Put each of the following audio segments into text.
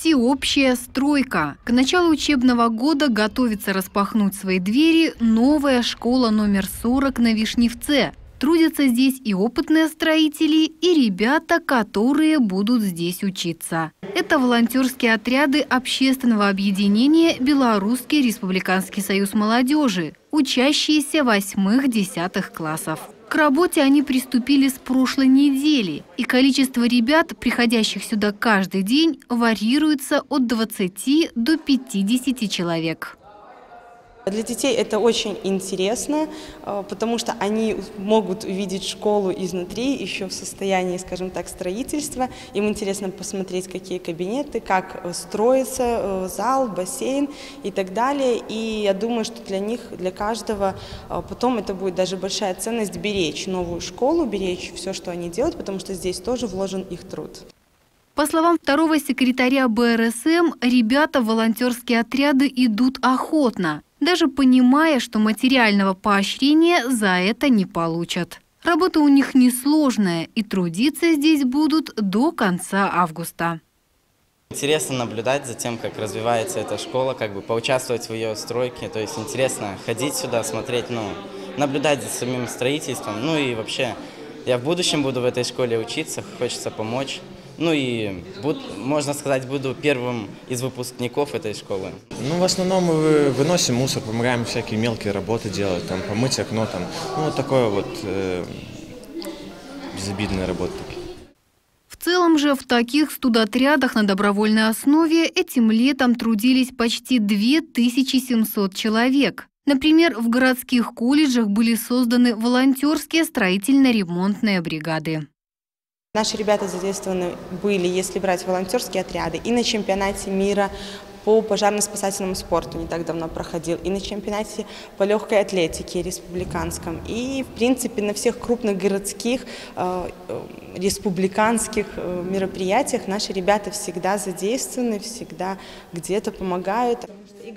Всеобщая стройка. К началу учебного года готовится распахнуть свои двери новая школа номер 40 на Вишневце. Трудятся здесь и опытные строители, и ребята, которые будут здесь учиться. Это волонтерские отряды общественного объединения «Белорусский республиканский союз молодежи», учащиеся восьмых-десятых классов. К работе они приступили с прошлой недели, и количество ребят, приходящих сюда каждый день, варьируется от 20 до 50 человек. Для детей это очень интересно, э, потому что они могут увидеть школу изнутри, еще в состоянии, скажем так, строительства. Им интересно посмотреть, какие кабинеты, как э, строится э, зал, бассейн и так далее. И я думаю, что для них, для каждого потом это будет даже большая ценность беречь новую школу, беречь все, что они делают, потому что здесь тоже вложен их труд. По словам второго секретаря БРСМ, ребята волонтерские отряды идут охотно даже понимая, что материального поощрения за это не получат. Работа у них несложная, и трудиться здесь будут до конца августа. Интересно наблюдать за тем, как развивается эта школа, как бы поучаствовать в ее стройке. То есть интересно ходить сюда, смотреть, ну, наблюдать за самим строительством. Ну и вообще, я в будущем буду в этой школе учиться, хочется помочь. Ну и, буд, можно сказать, буду первым из выпускников этой школы. Ну, в основном мы выносим мусор, помогаем всякие мелкие работы делать, там, помыть окно, там, ну, вот такое вот э, безобидная работа. В целом же в таких студотрядах на добровольной основе этим летом трудились почти 2700 человек. Например, в городских колледжах были созданы волонтерские строительно-ремонтные бригады. Наши ребята задействованы были, если брать волонтерские отряды, и на чемпионате мира по пожарно-спасательному спорту не так давно проходил, и на чемпионате по легкой атлетике республиканском, и, в принципе, на всех крупных городских э, э республиканских э, мероприятиях наши ребята всегда задействованы, всегда где-то помогают.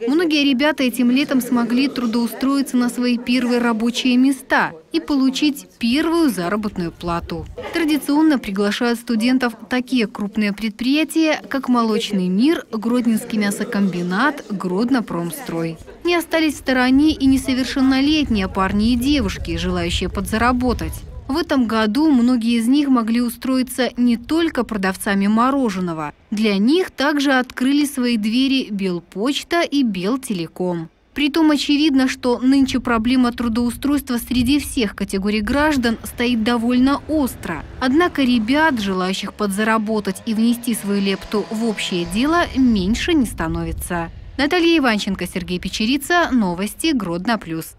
Многие ребята этим летом смогли трудоустроиться на свои первые рабочие места и получить первую заработную плату. Традиционно приглашают студентов такие крупные предприятия, как «Молочный мир», «Гродненский мясокомбинат», «Гродно-промстрой». Не остались в стороне и несовершеннолетние парни и девушки, желающие подзаработать. В этом году многие из них могли устроиться не только продавцами мороженого. Для них также открыли свои двери Белпочта и Белтелеком. Притом очевидно, что нынче проблема трудоустройства среди всех категорий граждан стоит довольно остро. Однако ребят, желающих подзаработать и внести свою лепту в общее дело, меньше не становится. Наталья Иванченко, Сергей Печерица. Новости Гродно+. плюс.